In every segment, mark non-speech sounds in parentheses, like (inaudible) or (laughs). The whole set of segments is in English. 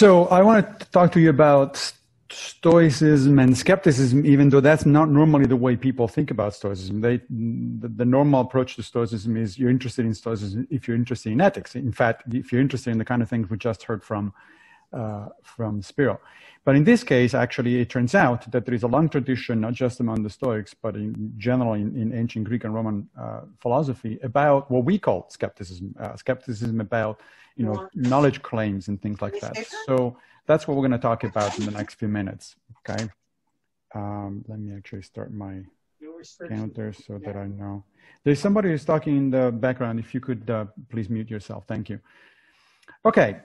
So I want to talk to you about Stoicism and skepticism, even though that's not normally the way people think about Stoicism. They, the, the, normal approach to Stoicism is you're interested in Stoicism if you're interested in ethics. In fact, if you're interested in the kind of things we just heard from, uh, from Spiro. But in this case, actually, it turns out that there is a long tradition, not just among the Stoics, but in general in, in ancient Greek and Roman uh, philosophy, about what we call skepticism, uh, skepticism about you know knowledge claims and things like that. So that's what we're going to talk about in the next few minutes. Okay. Um, let me actually start my counter so that I know. There's somebody who's talking in the background. If you could uh, please mute yourself. Thank you. Okay.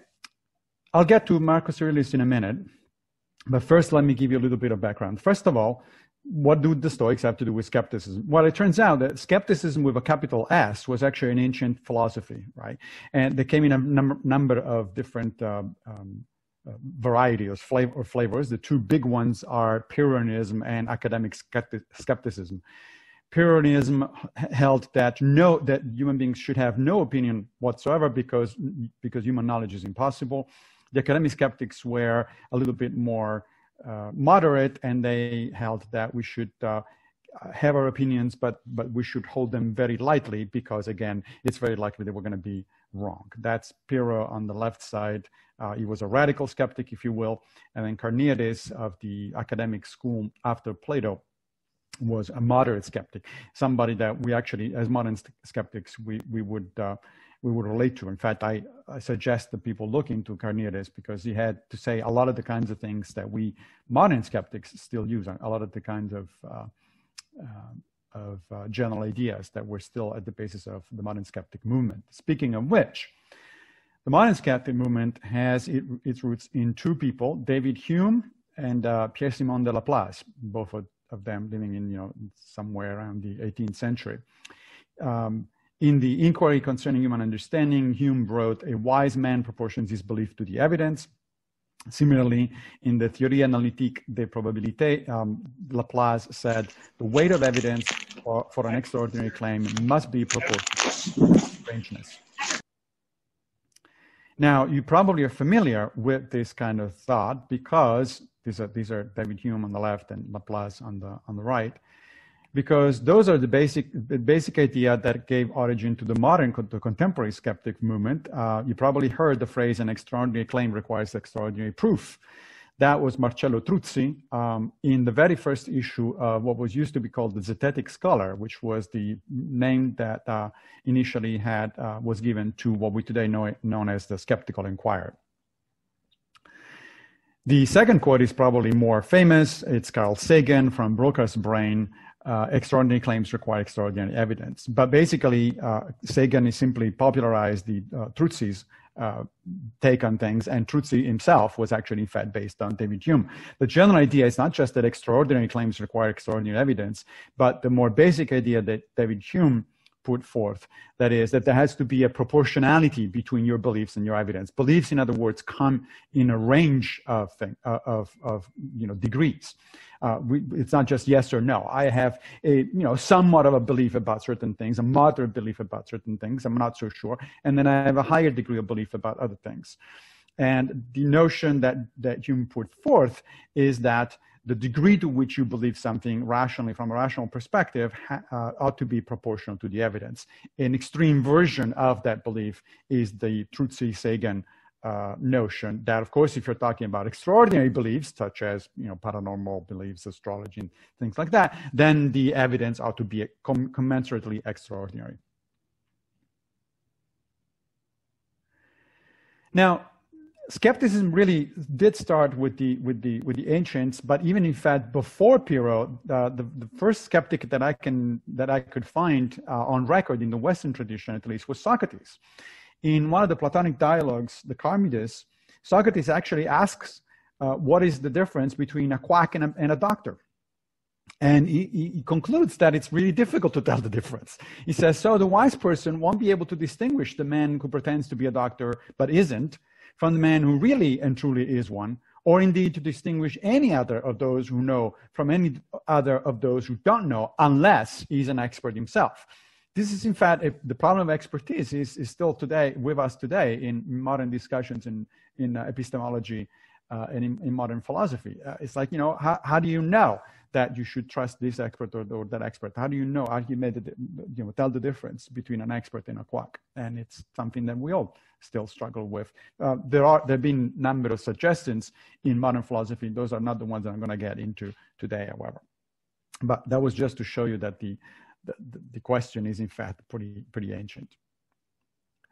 I'll get to Marcus Aurelius in a minute. But first, let me give you a little bit of background. First of all, what do the Stoics have to do with skepticism? Well, it turns out that skepticism with a capital S was actually an ancient philosophy, right? And they came in a num- number of different uh, um, uh, varieties flavor, or flavors. The two big ones are Pyrrhonism and academic skepticism. Pyrrhonism held that no, that human beings should have no opinion whatsoever because because human knowledge is impossible. The academic skeptics were a little bit more uh, moderate, and they held that we should uh, have our opinions, but but we should hold them very lightly because again, it's very likely that we're going to be wrong. That's Pyrrho on the left side. Uh, he was a radical skeptic, if you will, and then Carneades of the academic school after Plato was a moderate skeptic, somebody that we actually, as modern skeptics, we we would uh, we would relate to. In fact, I, I suggest that people look into Carneades because he had to say a lot of the kinds of things that we modern skeptics still use, a lot of the kinds of uh, uh, of uh, general ideas that were still at the basis of the modern skeptic movement. Speaking of which, the modern skeptic movement has it, its roots in two people, David Hume and uh, Pierre-Simon de Laplace, both of, of, them living in, you know, somewhere around the 18th century. Um, in the Inquiry Concerning Human Understanding, Hume wrote, A wise man proportions his belief to the evidence. Similarly, in the Théorie analytique des probabilités, um, Laplace said the weight of evidence for, for, an extraordinary claim must be proportional to strangeness. Now, you probably are familiar with this kind of thought because these are, these are David Hume on the left and Laplace on the, on the right because those are the basic, the basic idea that gave origin to the modern, the contemporary skeptic movement. Uh, you probably heard the phrase, an extraordinary claim requires extraordinary proof. That was Marcello Truzzi um, in the very first issue of what was used to be called the Zetetic Scholar, which was the name that uh, initially had uh, was given to what we today know known as the Skeptical Inquirer. The second quote is probably more famous. It's Carl Sagan from Broca's Brain, uh, extraordinary claims require extraordinary evidence. But basically, uh, Sagan is simply popularized the uh, Truzzi's uh, take on things, and Truzzi himself was actually, in fact, based on David Hume. The general idea is not just that extraordinary claims require extraordinary evidence, but the more basic idea that David Hume put forth. That is, that there has to be a proportionality between your beliefs and your evidence. Beliefs, in other words, come in a range of thing, uh, of, of you know degrees. Uh, we, it's not just yes or no. I have a you know somewhat of a belief about certain things, a moderate belief about certain things. I'm not so sure, and then I have a higher degree of belief about other things. And the notion that that Hume put forth is that the degree to which you believe something rationally from a rational perspective uh, ought to be proportional to the evidence. An extreme version of that belief is the Truzzi-Sagan uh, notion that, of course, if you're talking about extraordinary beliefs, such as you know paranormal beliefs, astrology, and things like that, then the evidence ought to be com- commensurately extraordinary. Now, skepticism really did start with the with the with the ancients, but even in fact before Pyrrho, uh, the the first skeptic that I can that I could find uh, on record in the Western tradition at least was Socrates. In one of the Platonic dialogues, the Charmides, Socrates actually asks, uh, "What is the difference between a quack and a, and a doctor?" And he, he, concludes that it's really difficult to tell the difference. He says, so the wise person won't be able to distinguish the man who pretends to be a doctor but isn't from the man who really and truly is one, or indeed to distinguish any other of those who know from any other of those who don't know, unless he's an expert himself. this is in fact the problem of expertise is, is still today with us today in modern discussions in in uh, epistemology uh, in, in, modern philosophy. Uh, it's like you know how, how do you know that you should trust this expert or, or that expert? How do you know? How do you, the, you know tell the difference between an expert and a quack? And it's something that we all still struggle with. Uh, there are there have been number of suggestions in modern philosophy. Those are not the ones that I'm going to get into today, however. But that was just to show you that the the, the question is in fact pretty, pretty ancient.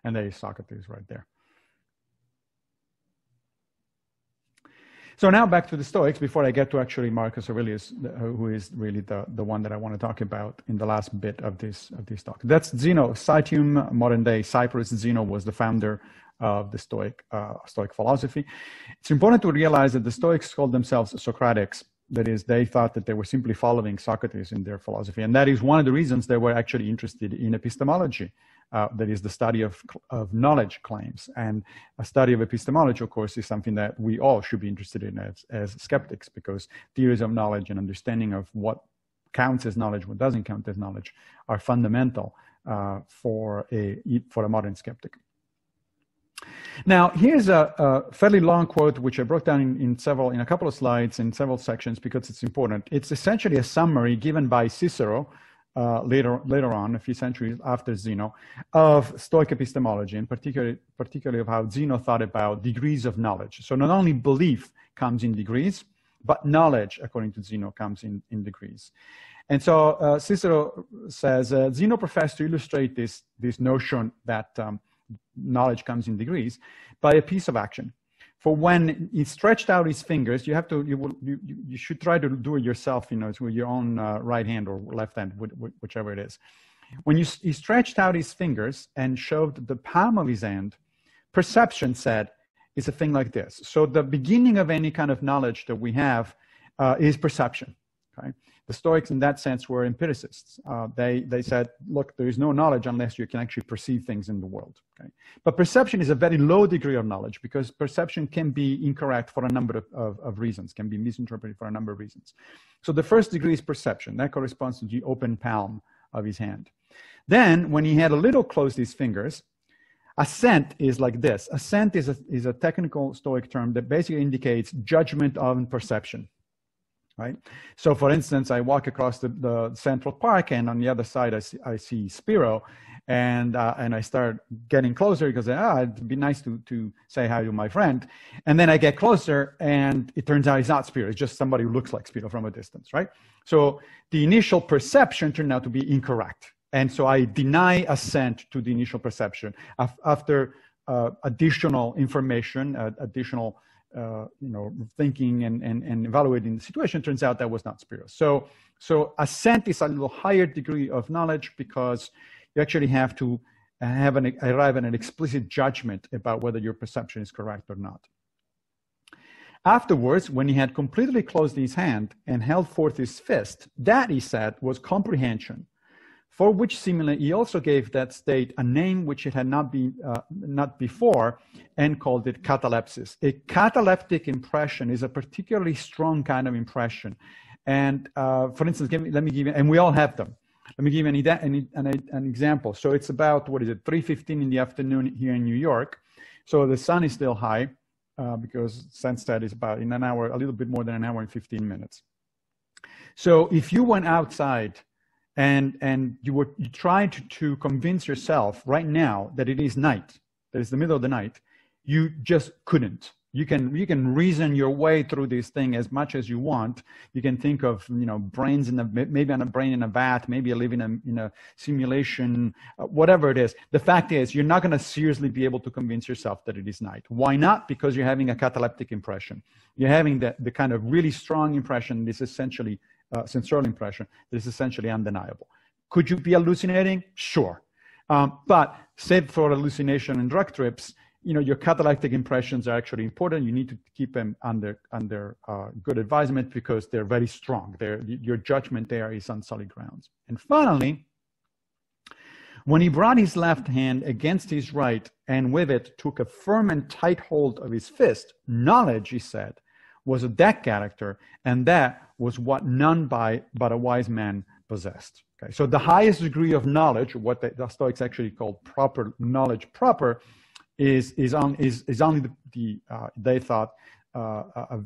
And there is Socrates right there. So now back to the Stoics before I get to actually Marcus Aurelius, who is really the, the one that I want to talk about in the last bit of this, of this talk. That's Zeno, Citium, modern day Cyprus. Zeno was the founder of the Stoic, uh, Stoic philosophy. It's important to realize that the Stoics called themselves Socratics that is, they thought that they were simply following Socrates in their philosophy. And that is one of the reasons they were actually interested in epistemology. Uh, that is the study of, of knowledge claims. And a study of epistemology, of course, is something that we all should be interested in as, as skeptics because theories of knowledge and understanding of what counts as knowledge, what doesn't count as knowledge, are fundamental uh, for, a, for a modern skeptic. Now, here's a, a, fairly long quote, which I broke down in, in, several, in a couple of slides, in several sections, because it's important. It's essentially a summary given by Cicero uh, later, later on, a few centuries after Zeno, of Stoic epistemology, and particularly, particularly of how Zeno thought about degrees of knowledge. So not only belief comes in degrees, but knowledge, according to Zeno, comes in, in degrees. And so uh, Cicero says, uh, Zeno professed to illustrate this, this notion that um, knowledge comes in degrees, by a piece of action. For when he stretched out his fingers, you have to, you, will, you, you should try to do it yourself, you know, with your own uh, right hand or left hand, whichever it is. When you, he stretched out his fingers and showed the palm of his hand, perception said, is a thing like this. So the beginning of any kind of knowledge that we have uh, is perception. Okay? The Stoics, in that sense, were empiricists. Uh, they, they said, look, there is no knowledge unless you can actually perceive things in the world. Okay? But perception is a very low degree of knowledge because perception can be incorrect for a number of, of, of reasons, can be misinterpreted for a number of reasons. So the first degree is perception. That corresponds to the open palm of his hand. Then, when he had a little closed his fingers, Assent is like this. Assent is a, is a technical Stoic term that basically indicates judgment of perception right? So for instance, I walk across the, the Central Park and on the other side I see, I see Spiro and, uh, and I start getting closer because ah, it'd be nice to, to say hi to my friend. And then I get closer and it turns out he's not Spiro. It's just somebody who looks like Spiro from a distance, right? So the initial perception turned out to be incorrect. And so I deny assent to the initial perception after uh, additional information, uh, additional uh, you know, thinking and, and, and evaluating the situation, turns out that was not spurious. So, so assent is a little higher degree of knowledge because you actually have to have an, arrive at an explicit judgment about whether your perception is correct or not. Afterwards, when he had completely closed his hand and held forth his fist, that, he said, was comprehension for which similarly he also gave that state a name which it had not been uh, not before and called it catalepsis. A cataleptic impression is a particularly strong kind of impression. And uh, for instance me, let me give you and we all have them. Let me give you an, an, an example. So it's about what is it 3.15 in the afternoon here in new york. So the sun is still high uh, because sunset is about in an hour a little bit more than an hour and 15 minutes. So if you went outside and and you were you tried to, to convince yourself right now that it is night that it's the middle of the night. You just couldn't. You can you can reason your way through this thing as much as you want. You can think of you know brains in a maybe on a brain in a vat maybe a living in a, in a simulation uh, whatever it is. The fact is you're not going to seriously be able to convince yourself that it is night. Why not? Because you're having a cataleptic impression. You're having the, the kind of really strong impression. This essentially uh, sensorial impression that is essentially undeniable. Could you be hallucinating? Sure. Um, but save for hallucination and drug trips, you know, your cataleptic impressions are actually important. You need to keep them under, under uh, good advisement because they're very strong. They're, your judgment there is on solid grounds. And finally, when he brought his left hand against his right and with it took a firm and tight hold of his fist, knowledge, he said, was of that character, and that was what none by but a wise man possessed. Okay, so the highest degree of knowledge, what the, the Stoics actually called proper knowledge proper, is is on is is only the, the uh, they thought uh, uh,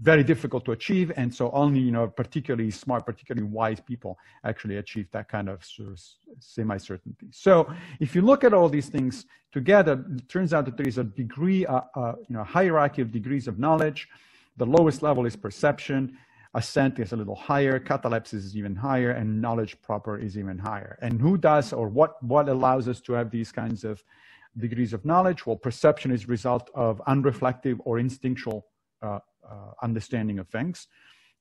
very difficult to achieve, and so only you know particularly smart, particularly wise people actually achieve that kind of, sort of semi-certainty. So if you look at all these things together, it turns out that there is a degree, uh, uh, you know, hierarchy of degrees of knowledge. The lowest level is perception. Assent is a little higher. Catalepsis is even higher, and knowledge proper is even higher. And who does or what what allows us to have these kinds of degrees of knowledge? Well, perception is result of unreflective or instinctual uh, uh, understanding of things.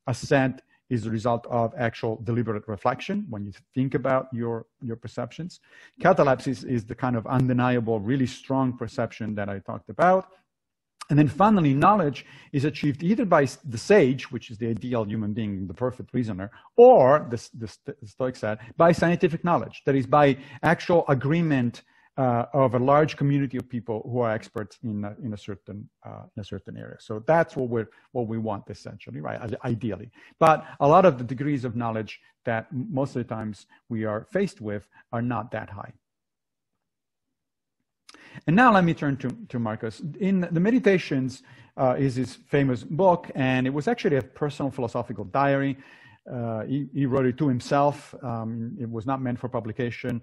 Assent is result of actual deliberate reflection when you think about your, your perceptions. Catalepsis is the kind of undeniable, really strong perception that I talked about. And then finally, knowledge is achieved either by the sage, which is the ideal human being, the perfect reasoner, or, the, the, the Stoic said, by scientific knowledge. That is, by actual agreement uh, of a large community of people who are experts in a, in a certain uh, in a certain area. So that's what we what we want essentially, right? Ideally, but a lot of the degrees of knowledge that most of the times we are faced with are not that high. And now let me turn to, to Marcus. In the Meditations uh, is his famous book, and it was actually a personal philosophical diary. Uh, he, he, wrote it to himself. Um, it was not meant for publication.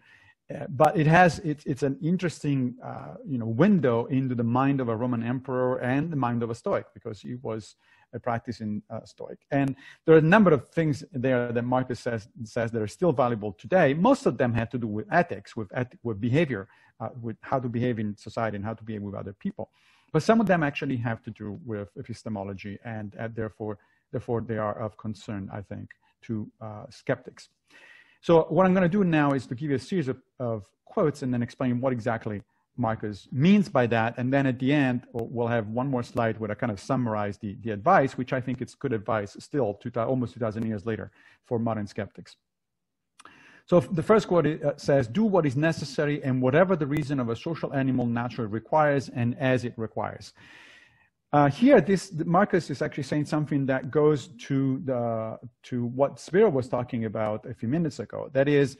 Uh, but it has it's, it's an interesting uh, you know window into the mind of a Roman emperor and the mind of a Stoic because he was practicing uh, Stoic. And there are a number of things there that Marcus says says that are still valuable today. Most of them had to do with ethics, with with behavior, uh, with how to behave in society and how to behave with other people. But some of them actually have to do with epistemology, and, and therefore therefore they are of concern, I think, to uh, skeptics. So what I'm going to do now is to give you a series of, of quotes and then explain what exactly Marcus means by that. And then at the end, we'll have one more slide where I kind of summarize the, the advice, which I think it's good advice still, two, almost 2,000 years later, for modern skeptics. So the first quote uh, says, do what is necessary and whatever the reason of a social animal naturally requires and as it requires. Uh, here, this Marcus is actually saying something that goes to the to what Spiro was talking about a few minutes ago. That is,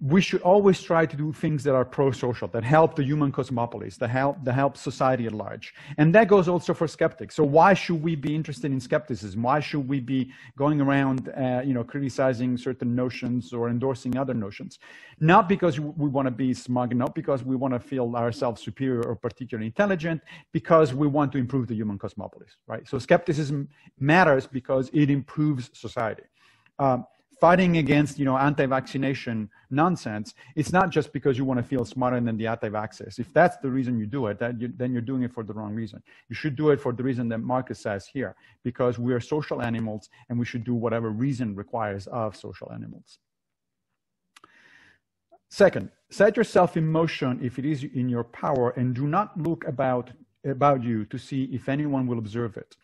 we should always try to do things that are pro-social, that help the human cosmopolis, that help, that help society at large. And that goes also for skeptics. So why should we be interested in skepticism? Why should we be going around, uh, you know, criticizing certain notions or endorsing other notions? Not because we want to be smug, not because we want to feel ourselves superior or particularly intelligent, because we want to improve the human cosmopolis, right? So skepticism matters because it improves society. Um, fighting against you know anti-vaccination nonsense it's not just because you want to feel smarter than the anti-vaxxers. If that's the reason you do it that you, then you're doing it for the wrong reason. You should do it for the reason that marcus says here because we are social animals and we should do whatever reason requires of social animals. Second set yourself in motion if it is in your power and do not look about about you to see if anyone will observe it.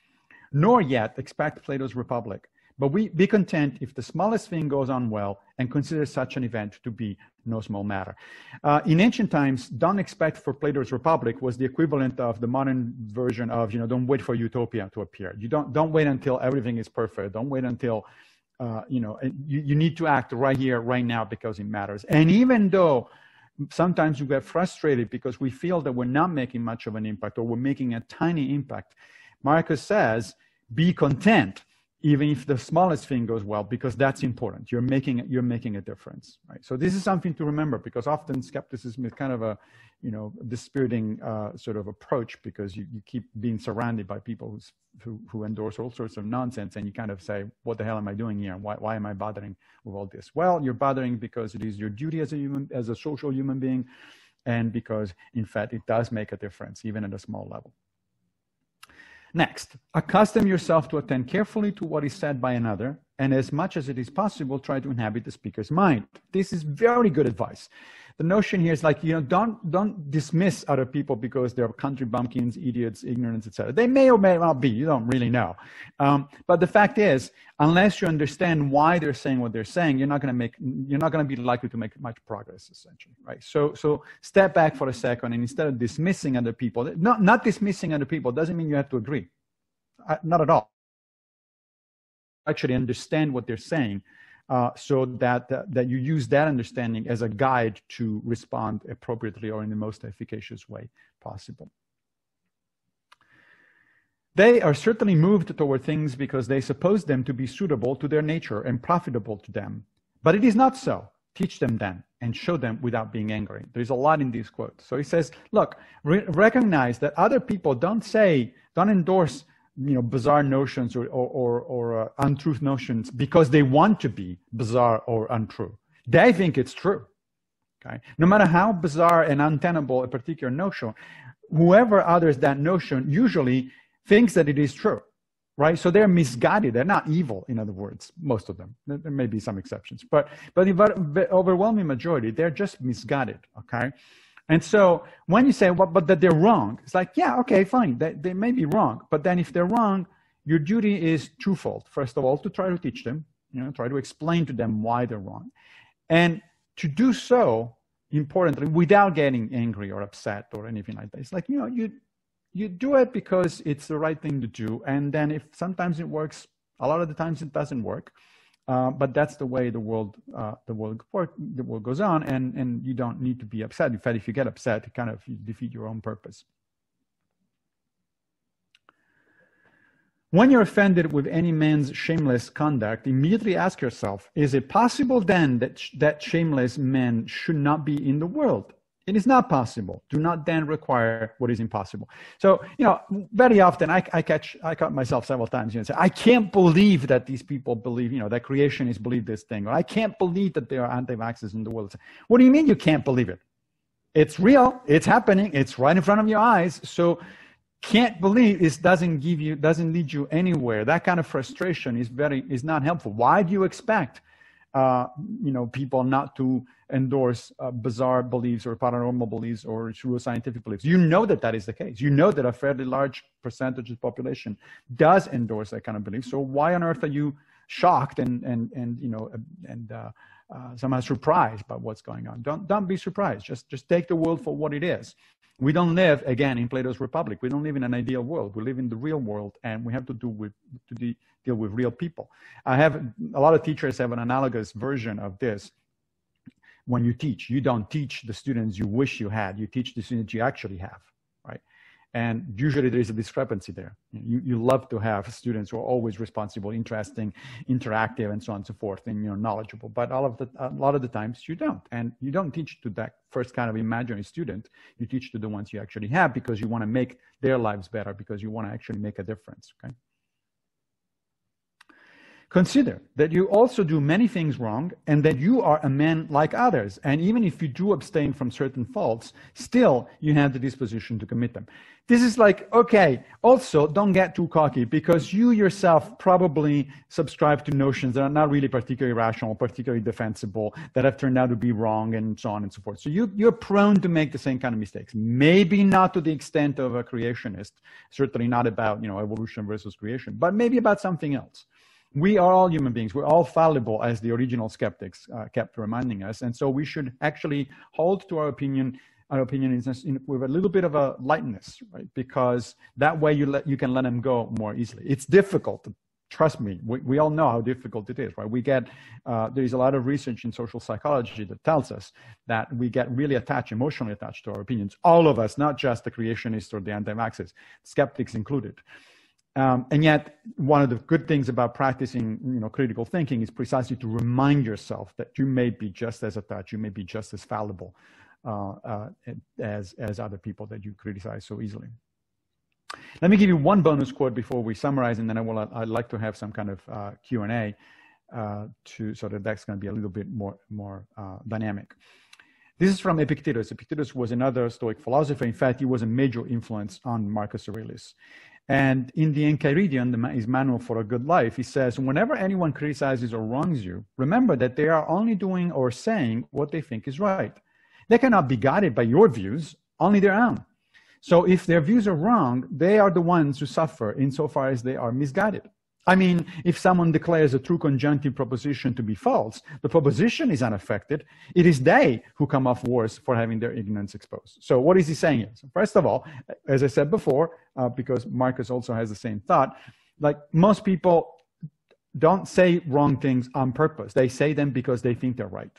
Nor yet expect plato's republic but we be content if the smallest thing goes on well and consider such an event to be no small matter. Uh, in ancient times, don't expect for Plato's Republic was the equivalent of the modern version of, you know, don't wait for utopia to appear. You don't, don't wait until everything is perfect. Don't wait until, uh, you know, you, you need to act right here, right now because it matters. And even though sometimes you get frustrated because we feel that we're not making much of an impact or we're making a tiny impact, Marcus says, be content even if the smallest thing goes well, because that's important. You're making you're making a difference, right? So this is something to remember because often skepticism is kind of a, you know, dispiriting uh, sort of approach because you, you keep being surrounded by people who who endorse all sorts of nonsense, and you kind of say, "What the hell am I doing here? Why why am I bothering with all this?" Well, you're bothering because it is your duty as a human as a social human being, and because in fact it does make a difference even at a small level. Next, accustom yourself to attend carefully to what is said by another, and as much as it is possible, try to inhabit the speaker's mind. This is very good advice. The notion here is like you know don't don't dismiss other people because they're country bumpkins idiots ignorance etc they may or may not be you don't really know. Um, but the fact is unless you understand why they're saying what they're saying you're not going to make you're not going to be likely to make much progress essentially right? So so step back for a second and instead of dismissing other people not not dismissing other people doesn't mean you have to agree. Uh, not at all actually understand what they're saying uh, so that, uh, that you use that understanding as a guide to respond appropriately or in the most efficacious way possible. They are certainly moved toward things because they suppose them to be suitable to their nature and profitable to them. But it is not so. Teach them then and show them without being angry. There's a lot in these quotes. So he says, look, re- recognize that other people don't say, don't endorse you know bizarre notions or or, or, or uh, untruth notions because they want to be bizarre or untrue. They think it's true okay? No matter how bizarre and untenable a particular notion whoever utters that notion usually thinks that it is true right? So they're misguided. They're not evil in other words most of them. There may be some exceptions but but the overwhelming majority they're just misguided okay and so when you say, well, but that they're wrong, it's like, yeah, okay, fine, they, they may be wrong. But then if they're wrong, your duty is twofold. First of all, to try to teach them, you know, try to explain to them why they're wrong. And to do so, importantly, without getting angry or upset or anything like that. It's like, you know, you you do it because it's the right thing to do. And then if sometimes it works, a lot of the times it doesn't work. Uh, but that's the way the world uh, the world the world goes on, and and you don't need to be upset. In fact, if you get upset, you kind of you defeat your own purpose. When you're offended with any man's shameless conduct, immediately ask yourself: Is it possible then that sh- that shameless man should not be in the world? It is not possible. Do not then require what is impossible. So, you know, very often I, I catch, I caught myself several times, you know, say, I can't believe that these people believe, you know, that creationists believe this thing, or I can't believe that there are anti-vaxxers in the world. What do you mean you can't believe it? It's real. It's happening. It's right in front of your eyes. So can't believe is doesn't give you, doesn't lead you anywhere. That kind of frustration is very, is not helpful. Why do you expect uh, you know, people not to endorse uh, bizarre beliefs or paranormal beliefs or pseudoscientific beliefs. You know that that is the case. You know that a fairly large percentage of the population does endorse that kind of belief. So why on earth are you shocked and and and you know and uh, uh, somehow surprised by what's going on? Don't don't be surprised. Just just take the world for what it is. We don't live again in Plato's Republic. We don't live in an ideal world. We live in the real world, and we have to do with to de- deal with real people. I have a lot of teachers have an analogous version of this. When you teach, you don't teach the students you wish you had. You teach the students you actually have? And usually there is a discrepancy there. You, you love to have students who are always responsible, interesting, interactive, and so on and so forth, and you know knowledgeable. But all of the a lot of the times you don't, and you don't teach to that first kind of imaginary student. You teach to the ones you actually have because you want to make their lives better, because you want to actually make a difference. Okay. Consider that you also do many things wrong and that you are a man like others. And even if you do abstain from certain faults, still you have the disposition to commit them. This is like, okay, also don't get too cocky because you yourself probably subscribe to notions that are not really particularly rational, particularly defensible, that have turned out to be wrong and so on and so forth. So you, you're prone to make the same kind of mistakes. Maybe not to the extent of a creationist, certainly not about, you know, evolution versus creation, but maybe about something else we are all human beings. We're all fallible, as the original skeptics uh, kept reminding us. And so we should actually hold to our opinion. Our opinion is in, with a little bit of a lightness, right? Because that way you let you can let them go more easily. It's difficult. Trust me, we, we all know how difficult it is, right? We get uh, there is a lot of research in social psychology that tells us that we get really attached, emotionally attached to our opinions. All of us, not just the creationists or the anti-vaxxers, skeptics included. Um, and yet, one of the good things about practicing, you know, critical thinking is precisely to remind yourself that you may be just as attached, you may be just as fallible uh, uh, as as other people that you criticize so easily. Let me give you one bonus quote before we summarize, and then I will. I'd like to have some kind of uh, Q and A uh, to so that that's going to be a little bit more more uh, dynamic. This is from Epictetus. Epictetus was another Stoic philosopher. In fact, he was a major influence on Marcus Aurelius. And in the Enchiridion, his manual for a good life, he says, whenever anyone criticizes or wrongs you, remember that they are only doing or saying what they think is right. They cannot be guided by your views, only their own. So if their views are wrong, they are the ones who suffer insofar as they are misguided. I mean, if someone declares a true conjunctive proposition to be false, the proposition is unaffected. It is they who come off worse for having their ignorance exposed. So, what is he saying here? So first of all, as I said before, uh, because Marcus also has the same thought, like most people don't say wrong things on purpose. They say them because they think they're right.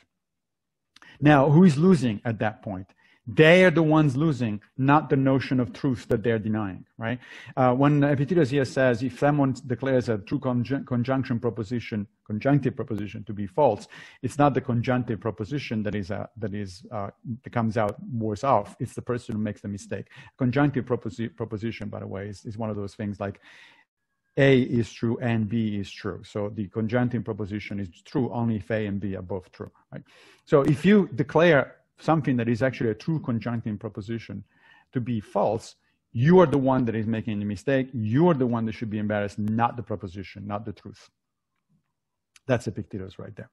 Now, who is losing at that point? They are the ones losing, not the notion of truth that they're denying, right? Uh, when Epictetus here says, if someone declares a true conjun- conjunction proposition, conjunctive proposition to be false, it's not the conjunctive proposition that is, uh, that is, uh, that comes out worse off. It's the person who makes the mistake. Conjunctive proposi- proposition, by the way, is, is one of those things like a is true and B is true. So the conjunctive proposition is true only if A and B are both true. Right? So if you declare something that is actually a true conjunctive proposition to be false, you are the one that is making the mistake. You are the one that should be embarrassed, not the proposition, not the truth. That's Epictetus right there.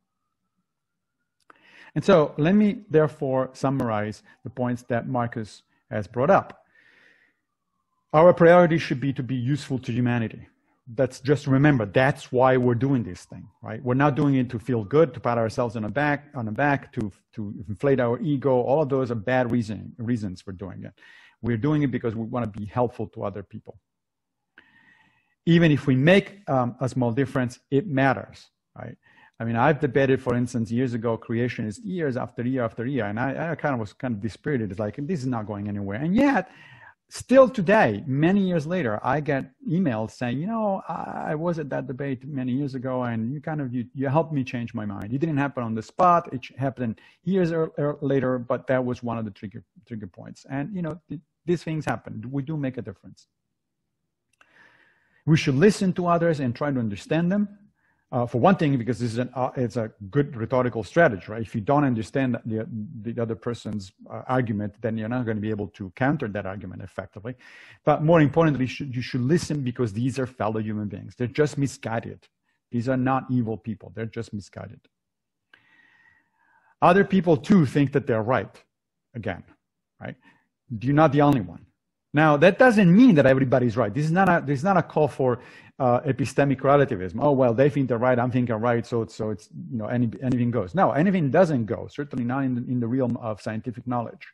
And so let me therefore summarize the points that Marcus has brought up. Our priority should be to be useful to humanity that's just remember that's why we're doing this thing right? We're not doing it to feel good to pat ourselves on the back on the back to to inflate our ego. All of those are bad reason, reasons for doing it. We're doing it because we want to be helpful to other people. Even if we make um, a small difference it matters right? I mean i've debated for instance years ago creationist years after year after year and i, I kind of was kind of dispirited it's like this is not going anywhere. And yet still today, many years later, I get emails saying, you know, I was at that debate many years ago and you kind of, you, you helped me change my mind. It didn't happen on the spot. It happened years er, er, later, but that was one of the trigger, trigger points. And, you know, these things happen. We do make a difference. We should listen to others and try to understand them. Uh, for one thing, because this is an, uh, it's a good rhetorical strategy, right? If you don't understand the, the other person's uh, argument, then you're not going to be able to counter that argument effectively. But more importantly, should, you should listen because these are fellow human beings. They're just misguided. These are not evil people. They're just misguided. Other people too think that they're right. Again, right? You're not the only one. Now, that doesn't mean that everybody's right. This is not a, this is not a call for uh, epistemic relativism. Oh, well, they think they're right, I'm thinking right, so, so it's, you know, any, anything goes. No, anything doesn't go, certainly not in the, in the realm of scientific knowledge.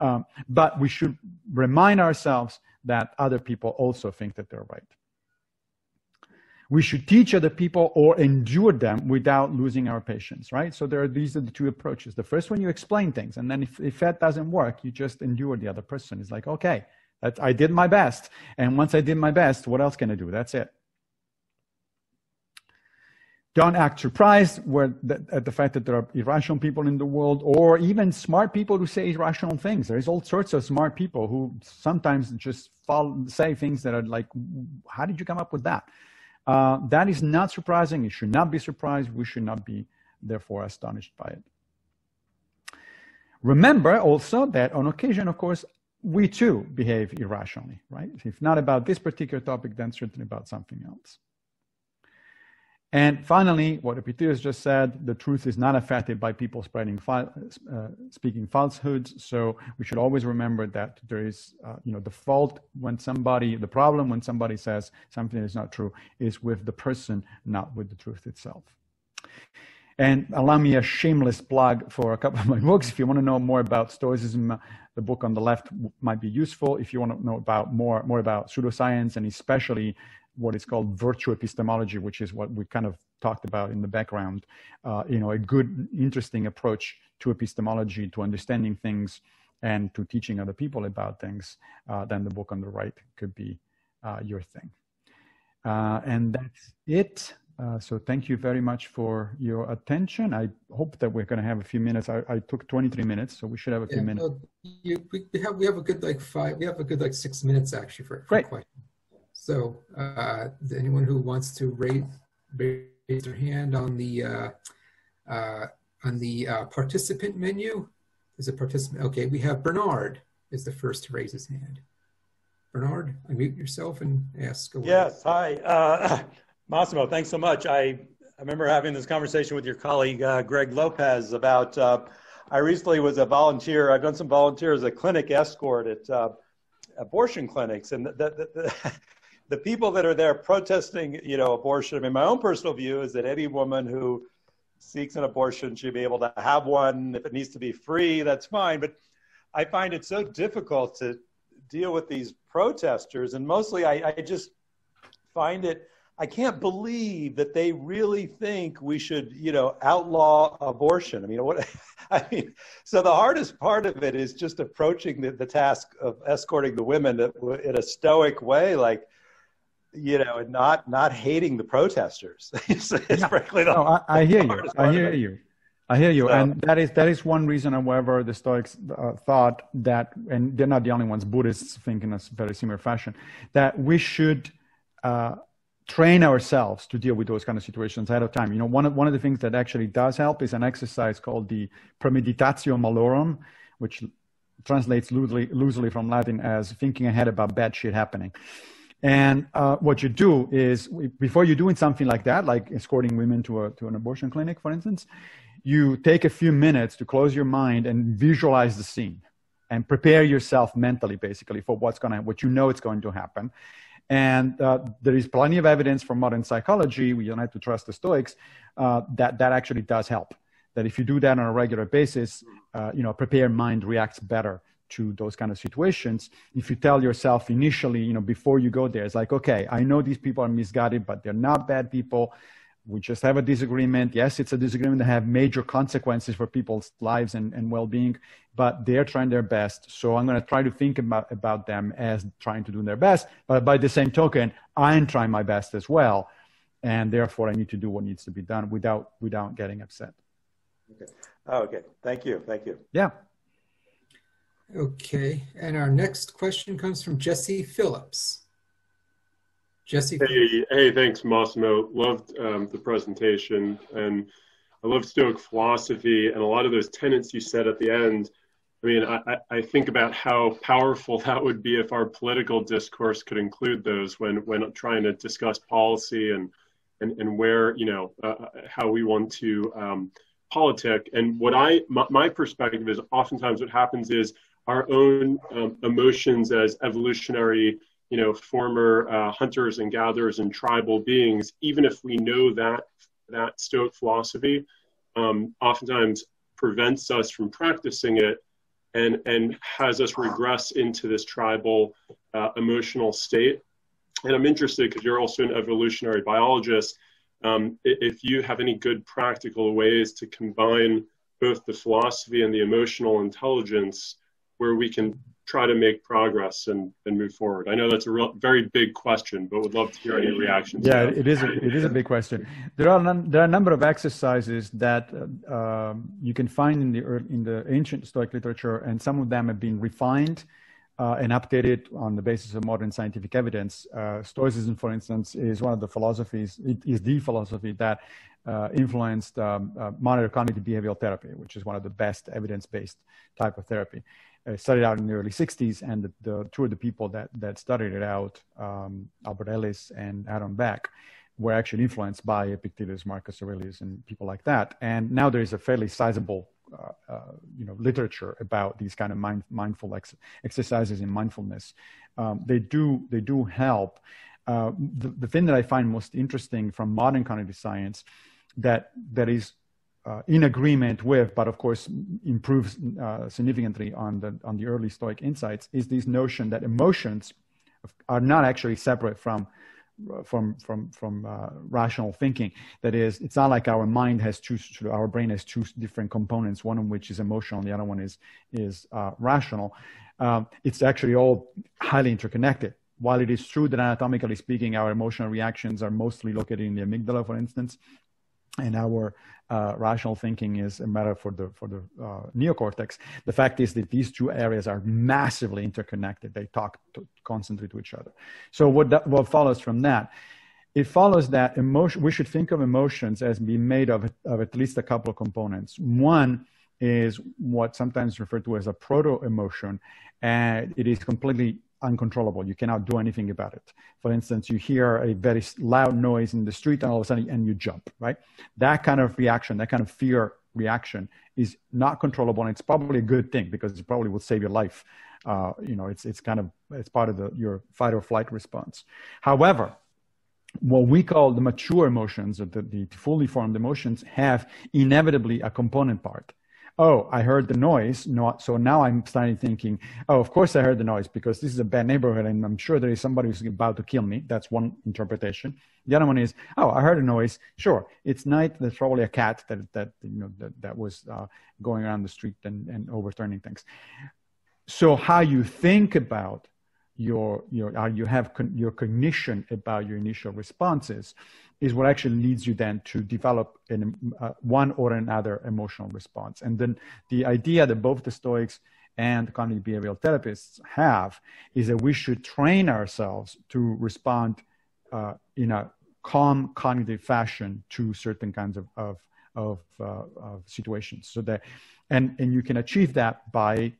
Um, but we should remind ourselves that other people also think that they're right. We should teach other people or endure them without losing our patience, right? So there are these are the two approaches. The first one, you explain things, and then if, if that doesn't work, you just endure the other person. It's like, okay, I did my best. And once I did my best, what else can I do? That's it. Don't act surprised at the fact that there are irrational people in the world or even smart people who say irrational things. There's all sorts of smart people who sometimes just follow, say things that are like, how did you come up with that? Uh, that is not surprising. You should not be surprised. We should not be, therefore, astonished by it. Remember also that on occasion, of course, we too behave irrationally, right? If not about this particular topic, then certainly about something else. And finally, what Epictetus just said, the truth is not affected by people spreading, uh, speaking falsehoods. So we should always remember that there is, uh, you know, the fault when somebody, the problem when somebody says something is not true is with the person, not with the truth itself. And allow me a shameless plug for a couple of my (laughs) books. If you want to know more about Stoicism, the book on the left might be useful. If you want to know about more, more about pseudoscience and especially what is called virtue epistemology, which is what we kind of talked about in the background, uh, you know, a good, interesting approach to epistemology, to understanding things and to teaching other people about things, uh, then the book on the right could be uh, your thing. Uh, and that's it. Uh, so thank you very much for your attention. I hope that we're going to have a few minutes. I, I took 23 minutes, so we should have a few yeah, minutes. you, we, have we have a good like five. We have a good like six minutes actually for, for Great. question. So uh, anyone who wants to raise raise their hand on the uh, uh, on the uh, participant menu, is a participant. Okay, we have Bernard is the first to raise his hand. Bernard, unmute yourself and ask. Away. Yes. Hi. Massimo, thanks so much. I, I remember having this conversation with your colleague, uh, Greg Lopez, about uh, I recently was a volunteer. I've done some volunteer as a clinic escort at uh, abortion clinics. And the, the, the, (laughs) the, people that are there protesting, you know, abortion, I mean, my own personal view is that any woman who seeks an abortion should be able to have one. If it needs to be free, that's fine. But I find it so difficult to deal with these protesters. And mostly I, I just find it I can't believe that they really think we should, you know, outlaw abortion. I mean, what? (laughs) I mean, so the hardest part of it is just approaching the, the task of escorting the women in a stoic way, like, you know, and not not hating the protesters. (laughs) it's, frankly the no, I, I hear you. I hear you. I hear you, so, and that is that is one reason, however, the Stoics uh, thought that, and they're not the only ones. Buddhists think in a very similar fashion that we should uh, train ourselves to deal with those kind of situations ahead of time. You know, one of one of the things that actually does help is an exercise called the premeditatio malorum, which translates loosely, loosely from Latin as thinking ahead about bad shit happening. And uh, what you do is before you're doing something like that, like escorting women to a to an abortion clinic, for instance, you take a few minutes to close your mind and visualize the scene and prepare yourself mentally, basically, for what's going to what you know it's going to happen. And uh, there is plenty of evidence from modern psychology. We don't have to trust the Stoics uh, that that actually does help. That if you do that on a regular basis, uh, you know, prepared mind reacts better to those kind of situations. If you tell yourself initially, you know, before you go there, it's like, okay, I know these people are misguided, but they're not bad people. We just have a disagreement. Yes, it's a disagreement that have major consequences for people's lives and, and well-being, but they're trying their best. So I'm going to try to think about, about them as trying to do their best. But by the same token, I'm trying my best as well. And therefore I need to do what needs to be done without, without getting upset. Okay. Oh, okay. Thank you. Thank you. Yeah. Okay, and our next question comes from Jesse Phillips. Jesse. Hey, hey, thanks, Massimo. Loved um, the presentation, and I love Stoic philosophy and a lot of those tenets you said at the end. I mean, I, I think about how powerful (laughs) that would be if our political discourse could include those when when trying to discuss policy and and, and where you know uh, how we want to um, politic. And what I my, my perspective is oftentimes what happens is our own um, emotions as evolutionary, you know, former uh, hunters and gatherers and tribal beings, even if we know that that Stoic philosophy, um, oftentimes prevents us from practicing it and and has us regress into this tribal uh, emotional state. And I'm interested because you're also an evolutionary biologist. Um, if you have any good practical ways to combine both the philosophy and the emotional intelligence where we can try to make progress and, and move forward? I know that's a real, very big question, but would love to hear any reactions. Yeah, it is. A, it is a big question. There are there are a number of exercises that um, you can find in the in the ancient Stoic literature, and some of them have been refined uh, and updated on the basis of modern scientific evidence. Uh, Stoicism, for instance, is one of the philosophies. It is the philosophy that uh, influenced um, uh, monitor cognitive behavioral therapy, which is one of the best evidence-based type of therapy uh, started out in the early 60s, and the, the, two of the people that, that studied it out, um, Albert Ellis and Aaron Beck, were actually influenced by Epictetus, Marcus Aurelius, and people like that. And now there is a fairly sizable, uh, uh, you know, literature about these kind of mind, mindful ex- exercises in mindfulness. Um, they do they do help. Uh, the, the thing that I find most interesting from modern cognitive science that that is uh, in agreement with, but of course improves uh, significantly on the on the early Stoic insights, is this notion that emotions are not actually separate from from from from uh, rational thinking. That is, it's not like our mind has two, our brain has two different components. One of which is emotional, the other one is is uh, rational. Um, it's actually all highly interconnected. While it is true that anatomically speaking, our emotional reactions are mostly located in the amygdala, for instance, and our uh, rational thinking is a matter for the for the uh, neocortex. The fact is that these two areas are massively interconnected. They talk to, constantly to each other. So what that, what follows from that? It follows that emotion. We should think of emotions as being made of of at least a couple of components. One is what sometimes referred to as a proto emotion, and it is completely uncontrollable. You cannot do anything about it. For instance, you hear a very loud noise in the street and all of a sudden and you jump, right? That kind of reaction, that kind of fear reaction is not controllable and it's probably a good thing because it probably will save your life. Uh, you know, it's, it's kind of, it's part of the, your fight or flight response. However, what we call the mature emotions or the, the fully formed emotions have inevitably a component part oh, I heard the noise. Not so now I'm starting thinking, oh, of course I heard the noise because this is a bad neighborhood and I'm sure there is somebody who's about to kill me. That's one interpretation. The other one is, oh, I heard a noise. Sure, it's night. There's probably a cat that that you know that, that was uh, going around the street and, and overturning things. So how you think about your your how you have con- your cognition about your initial responses is what actually leads you then to develop an, uh, one or another emotional response. And then the idea that both the Stoics and cognitive behavioral therapists have is that we should train ourselves to respond uh, in a calm cognitive fashion to certain kinds of, of, of, uh, of situations. So that, and, and you can achieve that by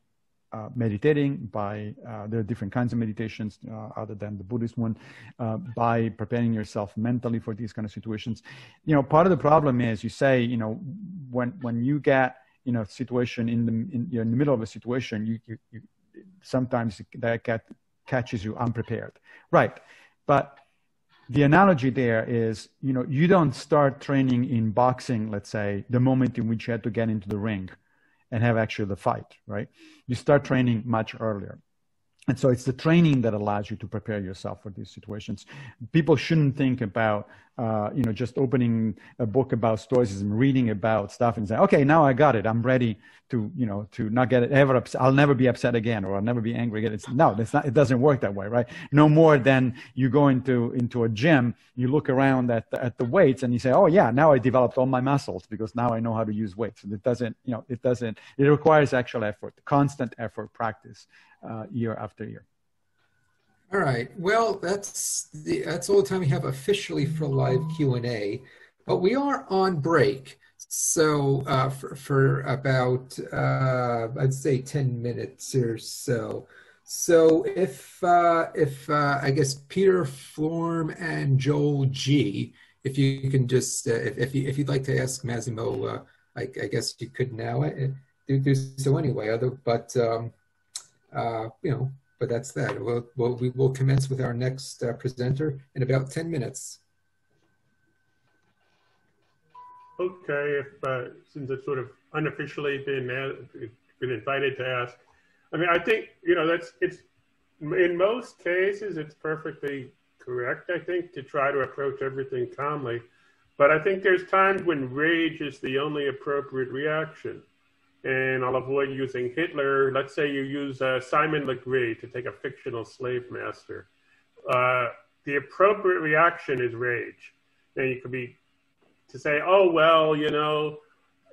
uh, meditating by uh, there are different kinds of meditations uh, other than the buddhist one uh, by preparing yourself mentally for these kind of situations. You know part of the problem is you say you know when when you get you know situation in the in, you're in the middle of a situation you, you, you sometimes that get, catches you unprepared. Right. But the analogy there is you know you don't start training in boxing let's say the moment in which you had to get into the ring and have actually the fight, right? You start training much earlier. And so it's the training that allows you to prepare yourself for these situations. People shouldn't think about, uh, you know, just opening a book about stoicism, reading about stuff, and saying, "Okay, now I got it. I'm ready to, you know, to not get it ever upset. I'll never be upset again, or I'll never be angry again." It's no, not. It doesn't work that way, right? No more than you go into into a gym, you look around at the, at the weights, and you say, "Oh yeah, now I developed all my muscles because now I know how to use weights." And it doesn't, you know, it doesn't. It requires actual effort, constant effort, practice uh, year after year. All right. Well, that's the, that's all the time we have officially for live Q and A, but we are on break. So uh, for, for about uh, I'd say ten minutes or so. So if uh, if uh, I guess Peter Florm and Joel G, if you can just uh, if if, you, if you'd like to ask Massimo, uh, I, I guess you could now do, do so anyway. Other but. Um, uh, you know, but that's that. We'll, we'll, we will commence with our next uh, presenter in about 10 minutes. Okay, if uh, since it's sort of unofficially been been invited to ask, I mean, I think you know that's it's in most cases it's perfectly correct. I think to try to approach everything calmly, but I think there's times when rage is the only appropriate reaction and I'll avoid using Hitler. Let's say you use uh, Simon Legree to take a fictional slave master. Uh, the appropriate reaction is rage. And you could be to say, oh, well, you know,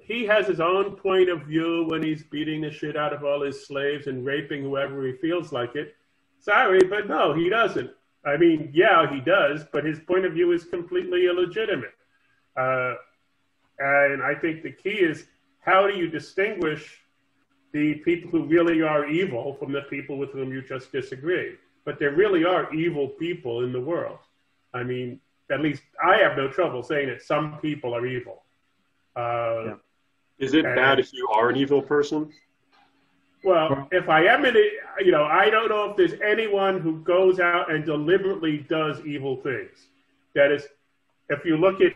he has his own point of view when he's beating the shit out of all his slaves and raping whoever he feels like it. Sorry, but no, he doesn't. I mean, yeah, he does, but his point of view is completely illegitimate. Uh, and I think the key is how do you distinguish the people who really are evil from the people with whom you just disagree? But there really are evil people in the world. I mean, at least I have no trouble saying that some people are evil. Uh, yeah. Is it bad if you are an evil person? Well, if I am in it, you know, I don't know if there's anyone who goes out and deliberately does evil things. That is, if you look at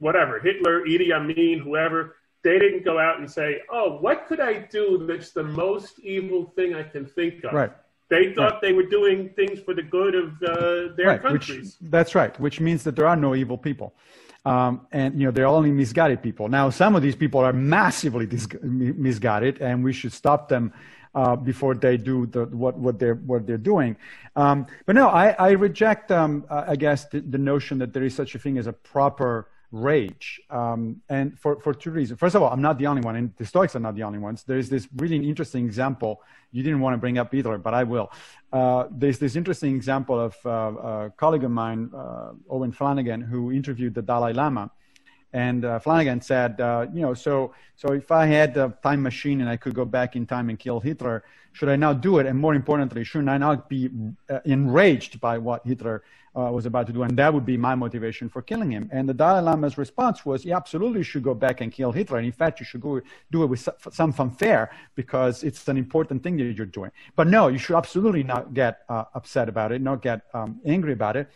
whatever, Hitler, Idi Amin, whoever, they didn't go out and say, "Oh, what could I do that's the most evil thing I can think of?" Right. They thought right. they were doing things for the good of uh, their right. countries. Which, that's right. Which means that there are no evil people, um, and you know they're only misguided people. Now, some of these people are massively dis- misguided, and we should stop them. Uh, before they do the, what, what they're what they're doing, um, but no, I, I reject um, I guess the, the notion that there is such a thing as a proper rage. Um, and for, for two reasons. First of all, I'm not the only one, and the Stoics are not the only ones. There's this really interesting example you didn't want to bring up either, but I will. Uh, there's this interesting example of uh, a colleague of mine, uh, Owen Flanagan, who interviewed the Dalai Lama. And uh, Flanagan said, uh, you know, so so if I had a time machine and I could go back in time and kill Hitler, should I now do it? And more importantly, should I not be uh, enraged by what Hitler uh, was about to do? And that would be my motivation for killing him. And the Dalai Lama's response was, you absolutely should go back and kill Hitler. And in fact, you should go do it with some fanfare because it's an important thing that you're doing. But no, you should absolutely not get uh, upset about it, not get um, angry about it,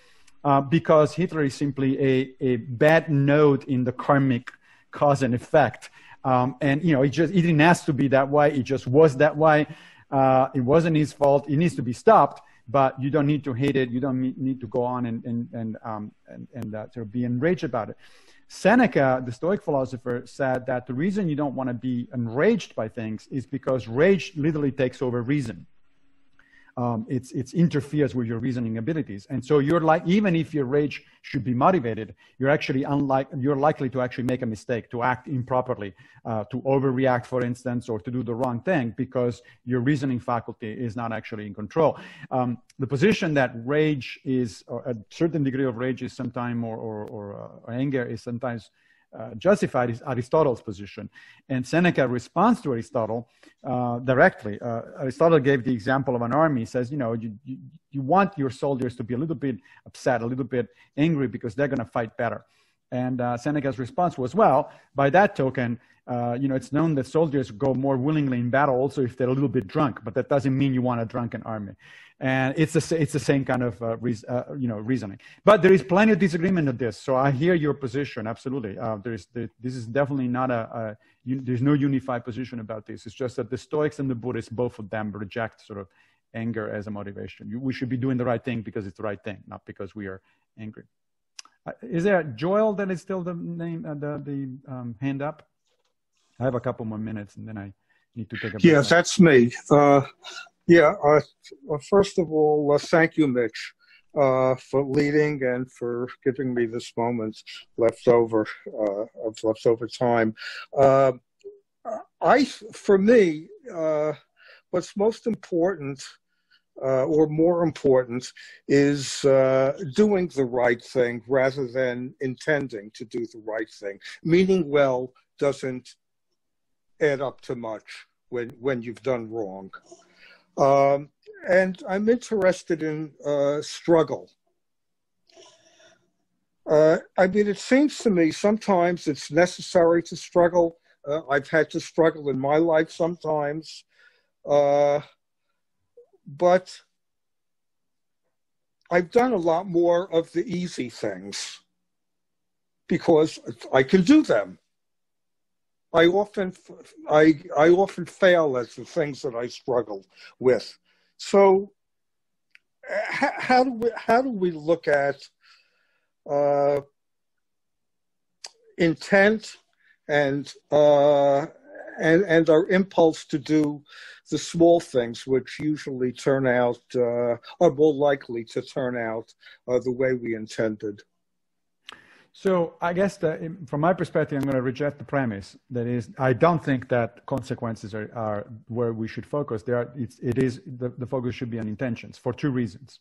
uh, because Hitler is simply a, a bad node in the karmic cause and effect Um, and you know, it just it didn't ask to be that way. It just was that way. Uh, it wasn't his fault. It needs to be stopped, but you don't need to hate it. You don't need to go on and and and um, and, and uh, sort of be enraged about it. Seneca, the Stoic philosopher, said that the reason you don't want to be enraged by things is because rage literally takes over reason um, it's it's interferes with your reasoning abilities. And so you're like even if your rage should be motivated you're actually unlike you're likely to actually make a mistake to act improperly uh, to overreact for instance or to do the wrong thing because your reasoning faculty is not actually in control. Um, the position that rage is or a certain degree of rage is sometimes or, or, or uh, anger is sometimes uh, justified is Aristotle's position. And Seneca responds to Aristotle uh, directly. Uh, Aristotle gave the example of an army. He says, you know, you, you, you want your soldiers to be a little bit upset, a little bit angry because they're going to fight better. And uh, Seneca's response was, well, by that token, uh, you know, it's known that soldiers go more willingly in battle also if they're a little bit drunk, but that doesn't mean you want a drunken army and it's the it's the same kind of uh, uh, you know reasoning. But there is plenty of disagreement on this. So I hear your position absolutely. Uh, there is there, this is definitely not a, a there's no unified position about this. It's just that the Stoics and the Buddhists both of them reject sort of anger as a motivation. You, we should be doing the right thing because it's the right thing, not because we are angry. Uh, is there Joel that is still the name uh, the the um, hand up? I have a couple more minutes and then I need to take a. Yes, that's me. Yeah, uh, first of all, uh, thank you, Mitch, uh, for leading and for giving me this moment left over uh, of leftover time. Uh, I, for me, uh, what's most important. or more important is doing the right thing rather than intending to do the right thing. Meaning well doesn't add up to much when when you've done wrong. Um, and I'm interested in uh, struggle. Uh, I mean, it seems to me sometimes it's necessary to struggle. Uh, I've had to struggle in my life sometimes. Uh, but I've done a lot more of the easy things because I can do them. I often I I often fail at the things that I struggle with. So how, how do we how do we look at uh, intent and uh, and and our impulse to do the small things, which usually turn out uh, are more likely to turn out uh, the way we intended. So I guess that from my perspective, I'm going to reject the premise. That is, I don't think that consequences are, are where we should focus. There are, it's, it is the, the focus should be on intentions for two reasons.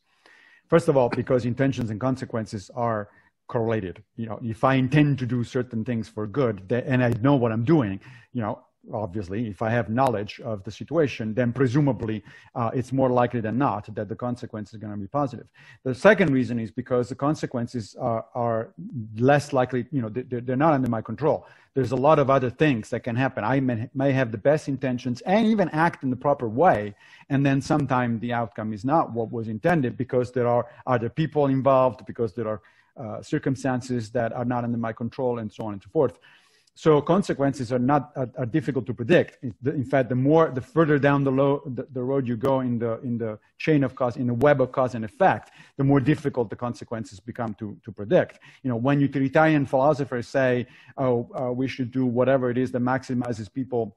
First of all, because intentions and consequences are correlated. You know, if I intend to do certain things for good, and I know what I'm doing, you know, obviously, if I have knowledge of the situation, then presumably uh, it's more likely than not that the consequence is going to be positive. The second reason is because the consequences are, are less likely, you know, they're, they're, not under my control. There's a lot of other things that can happen. I may, may have the best intentions and even act in the proper way, and then sometimes the outcome is not what was intended because there are other people involved, because there are uh, circumstances that are not under my control, and so on and so forth. So consequences are not are, are difficult to predict. In fact, the more the further down the, low, the, the, road you go in the in the chain of cause, in the web of cause and effect, the more difficult the consequences become to to predict. You know, when utilitarian philosophers say, "Oh, uh, we should do whatever it is that maximizes people."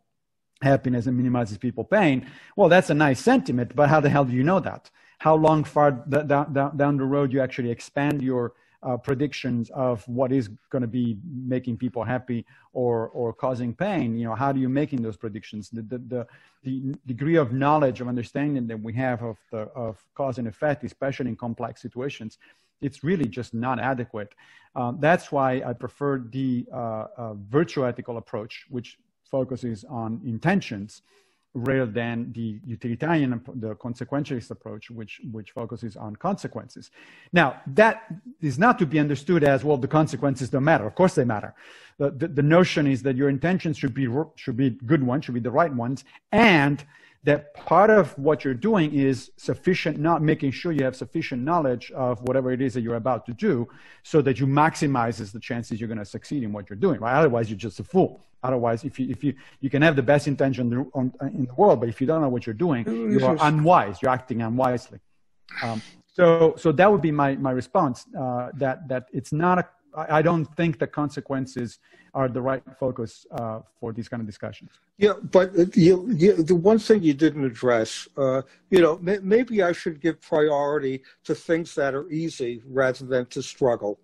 happiness and minimizes people pain well that's a nice sentiment but how the hell do you know that how long far down, down, down the road you actually expand your uh, predictions of what is going to be making people happy or or causing pain. You know how do you making those predictions? The, the, the, the degree of knowledge of understanding that we have of the of cause and effect especially in complex situations it's really just not adequate. Um, that's why i prefer the uh, uh, virtue ethical approach which focuses on intentions rather than the utilitarian, the consequentialist approach, which, which focuses on consequences. Now, that is not to be understood as, well, the consequences don't matter. Of course they matter. The, the, the notion is that your intentions should be, should be good ones, should be the right ones, and that part of what you're doing is sufficient, not making sure you have sufficient knowledge of whatever it is that you're about to do so that you maximizes the chances you're going to succeed in what you're doing, right? Otherwise, you're just a fool. Otherwise, if you, if you, you can have the best intention in the world, but if you don't know what you're doing, you are unwise. You're acting unwisely. Um, so, so that would be my, my response, uh, that, that it's not a I don't think the consequences are the right focus uh, for these kind of discussions. Yeah, but you, you, the one thing you didn't address, uh, you know, maybe I should give priority to things that are easy rather than to struggle.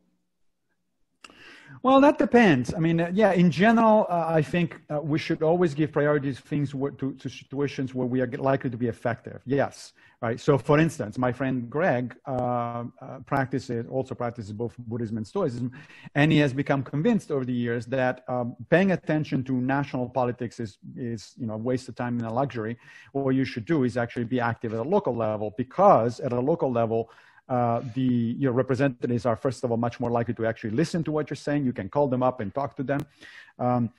Well, that depends. I mean, uh, yeah, in general, uh, I think uh, we should always give priority to things to, to, situations where we are likely to be effective. Yes, right. So, for instance, my friend Greg uh, uh, practices also practices both Buddhism and Stoicism, and he has become convinced over the years that um, paying attention to national politics is is you know a waste of time and a luxury. What you should do is actually be active at a local level because at a local level uh, the your representatives are first of all much more likely to actually listen to what you're saying. You can call them up and talk to them. Um,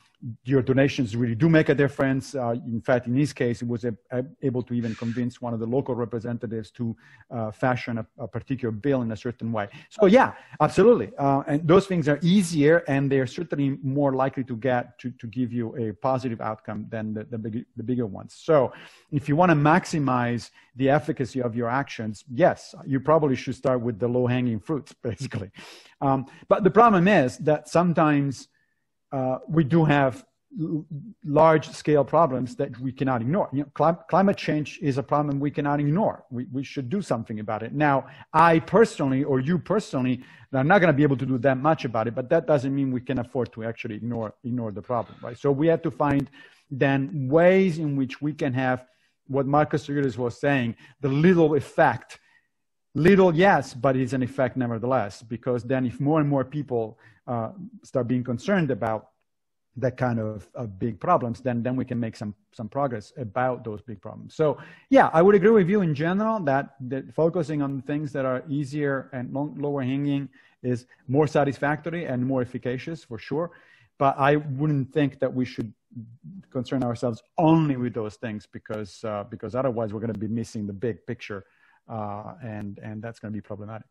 your donations really do make a difference. Uh, in fact, in this case, it was a, a, able to even convince one of the local representatives to uh, fashion a, a, particular bill in a certain way. So yeah, absolutely. Uh, and those things are easier and they're certainly more likely to get to, to give you a positive outcome than the, the, big, the bigger ones. So if you want to maximize the efficacy of your actions, yes, you probably should start with the low hanging fruits, (laughs) basically. Um, but the problem is that sometimes uh, we do have large scale problems that we cannot ignore. You know, cl- climate change is a problem we cannot ignore. We, we should do something about it. Now, I personally, or you personally, are not going to be able to do that much about it, but that doesn't mean we can afford to actually ignore, ignore the problem, right? So we have to find then ways in which we can have what Marcus Aurelius was saying, the little effect. Little, yes, but it's an effect nevertheless, because then if more and more people uh, start being concerned about that kind of, of, big problems, then then we can make some some progress about those big problems. So yeah, I would agree with you in general that, that focusing on things that are easier and lower hanging is more satisfactory and more efficacious for sure. But I wouldn't think that we should concern ourselves only with those things because uh, because otherwise we're going to be missing the big picture, and and that's going to be problematic.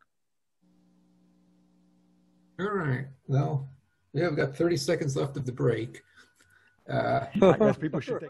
All right. Well, yeah, we've got 30 seconds left of the break. Uh, I guess people should take.